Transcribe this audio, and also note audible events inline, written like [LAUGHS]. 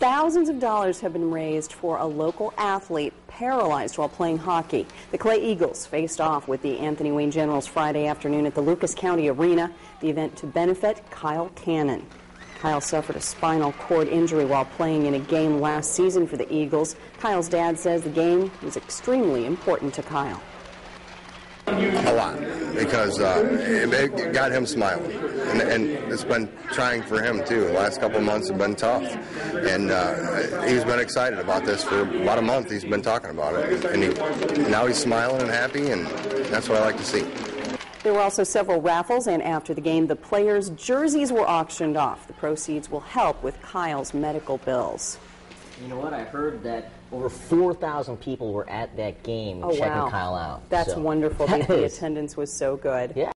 Thousands of dollars have been raised for a local athlete paralyzed while playing hockey. The Clay Eagles faced off with the Anthony Wayne Generals Friday afternoon at the Lucas County Arena, the event to benefit Kyle Cannon. Kyle suffered a spinal cord injury while playing in a game last season for the Eagles. Kyle's dad says the game was extremely important to Kyle. A lot, because uh, it, it got him smiling, and, and, it's been trying for him too. The last couple months have been tough, and uh, he's been excited about this for about a month. He's been talking about it, and he, now he's smiling and happy, and that's what I like to see. There were also several raffles, and after the game, the players' jerseys were auctioned off. The proceeds will help with Kyle's medical bills. You know what? I heard that over 4,000 people were at that game oh, checking wow. Kyle out. That's so. wonderful. [LAUGHS] the attendance was so good. Yeah.